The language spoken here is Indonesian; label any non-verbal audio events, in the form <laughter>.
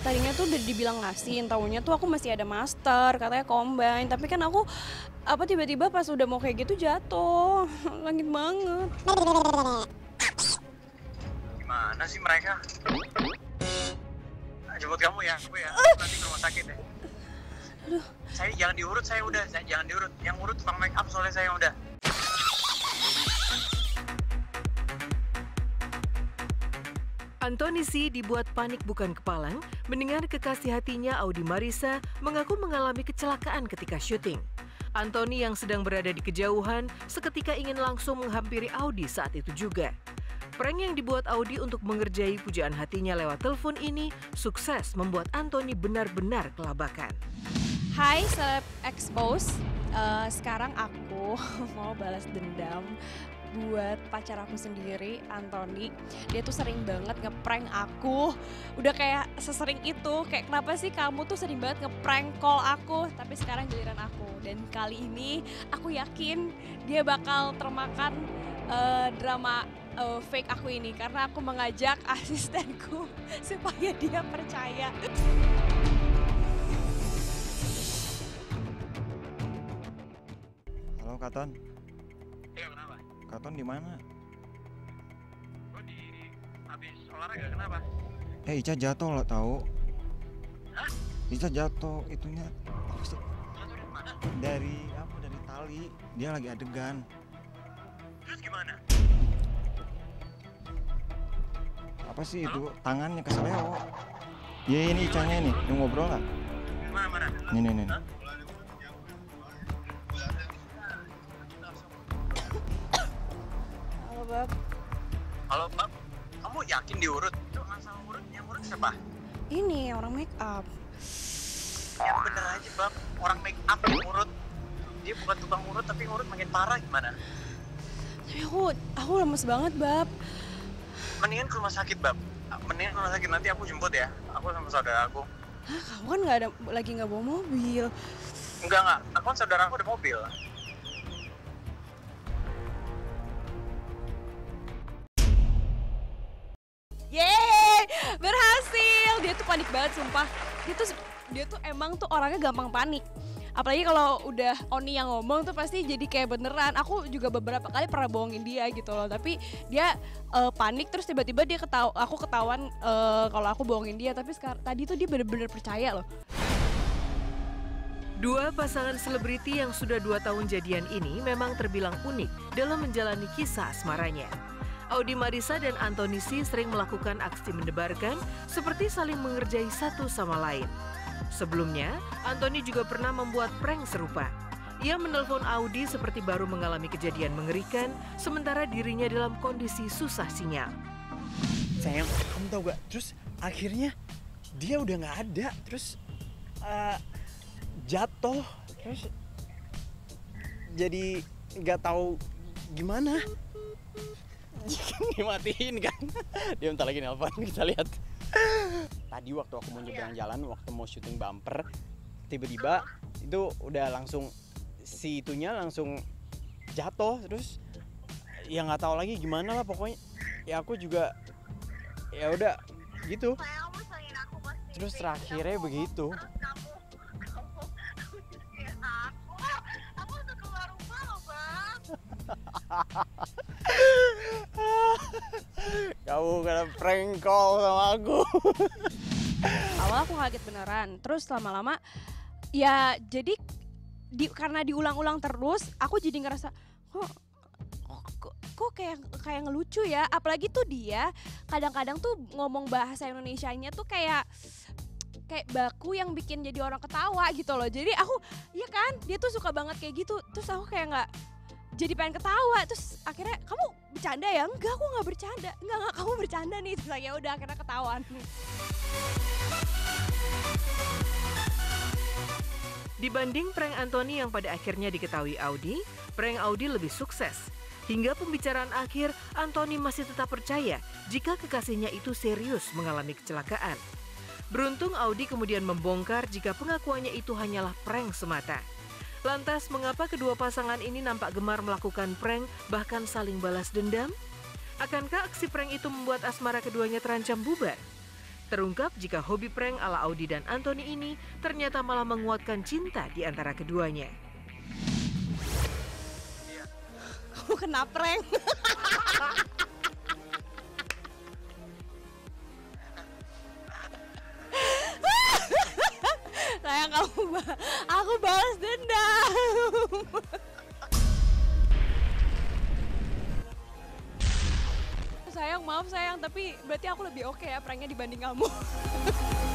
tadinya tuh udah dibilang ngasihin, tahunya tuh aku masih ada master, katanya combine. Tapi kan aku apa tiba-tiba pas udah mau kayak gitu jatuh. <laughs> Langit banget. Gimana sih mereka? Ah, Jemput kamu ya, aku ya. Nanti ke rumah sakit ya. Saya jangan diurut, saya udah. Saya jangan diurut. Yang urut tukang make Antoni C dibuat panik bukan kepalang mendengar kekasih hatinya Audi Marisa mengaku mengalami kecelakaan ketika syuting. Antoni yang sedang berada di kejauhan seketika ingin langsung menghampiri Audi saat itu juga. Prank yang dibuat Audi untuk mengerjai pujaan hatinya lewat telepon ini sukses membuat Antoni benar-benar kelabakan. Hai Celeb Expose, Eh, sekarang aku <laughs> mau balas dendam buat pacar aku sendiri, Anthony. Dia tuh sering banget ngeprank aku. Udah kayak sesering itu. Kayak kenapa sih kamu tuh sering banget ngeprank call aku, tapi sekarang giliran aku. Dan kali ini aku yakin dia bakal termakan eh, drama eh, fake aku ini karena aku mengajak <laughs> asistenku supaya dia percaya. Halo Katon? Katon di mana? Gue di habis olahraga kenapa? Eh Ica jatuh lo tahu? Hah? Ica jatuh itunya apa sih? Dari apa dari tali dia lagi adegan Terus gimana? apa sih itu tangannya keseleo ya ini Icanya nih yang ngobrol lah Mana mana? nih nih nih Hah? Bab. Halo Bab, kamu yakin diurut? Itu masalah urut, yang urut siapa? Ini orang make up. Yang bener aja Bab, orang make up yang urut. Dia bukan tukang urut tapi urut makin parah gimana? Tapi aku, aku lemes banget, Bab. Mendingan ke rumah sakit Bab. Mendingan ke rumah sakit nanti aku jemput ya. Aku sama saudara aku. Hah, kamu kan nggak ada lagi nggak bawa mobil. Enggak enggak, aku kan saudara aku ada mobil. Banget, sumpah. Dia tuh dia tuh emang tuh orangnya gampang panik. Apalagi kalau udah Oni yang ngomong tuh pasti jadi kayak beneran. Aku juga beberapa kali pernah bohongin dia gitu loh. Tapi dia eh, panik terus tiba-tiba dia ketawa, aku ketahuan eh, kalau aku bohongin dia. Tapi sekarang tadi tuh dia bener-bener percaya loh. Dua pasangan selebriti yang sudah dua tahun jadian ini memang terbilang unik dalam menjalani kisah asmaranya. Audi Marisa dan Antoni C sering melakukan aksi mendebarkan seperti saling mengerjai satu sama lain. Sebelumnya, Antoni juga pernah membuat prank serupa. Ia menelpon Audi seperti baru mengalami kejadian mengerikan, sementara dirinya dalam kondisi susah sinyal. sayang kamu tau gak terus akhirnya dia udah nggak ada terus eh, jatuh terus jadi nggak tahu gimana <laughs> dimatiin kan. Dia bentar lagi nelpon kita lihat. Tadi waktu aku mau nyebrang jalan waktu mau syuting bumper tiba-tiba itu udah langsung si itunya langsung jatuh terus ya nggak tahu lagi gimana lah pokoknya. Ya aku juga ya udah gitu. Terus terakhirnya begitu <laughs> <laughs> kamu kena prank call sama aku. <laughs> Awal aku kaget beneran. Terus lama-lama ya jadi di, karena diulang-ulang terus aku jadi ngerasa kok kok, kok, kok kayak kayak ngelucu ya? Apalagi tuh dia kadang-kadang tuh ngomong bahasa Indonesianya tuh kayak kayak baku yang bikin jadi orang ketawa gitu loh. Jadi aku ya kan? Dia tuh suka banget kayak gitu. Terus aku kayak nggak jadi pengen ketawa terus akhirnya kamu bercanda ya enggak aku nggak bercanda enggak enggak kamu bercanda nih terus ya udah akhirnya ketahuan Dibanding prank Anthony yang pada akhirnya diketahui Audi, prank Audi lebih sukses. Hingga pembicaraan akhir, Anthony masih tetap percaya jika kekasihnya itu serius mengalami kecelakaan. Beruntung Audi kemudian membongkar jika pengakuannya itu hanyalah prank semata. Lantas, mengapa kedua pasangan ini nampak gemar melakukan prank bahkan saling balas dendam? Akankah aksi prank itu membuat asmara keduanya terancam bubar? Terungkap jika hobi prank ala Audi dan Anthony ini ternyata malah menguatkan cinta di antara keduanya. Kamu kena prank. <laughs> tapi berarti aku lebih oke ya pranknya dibanding kamu. <laughs>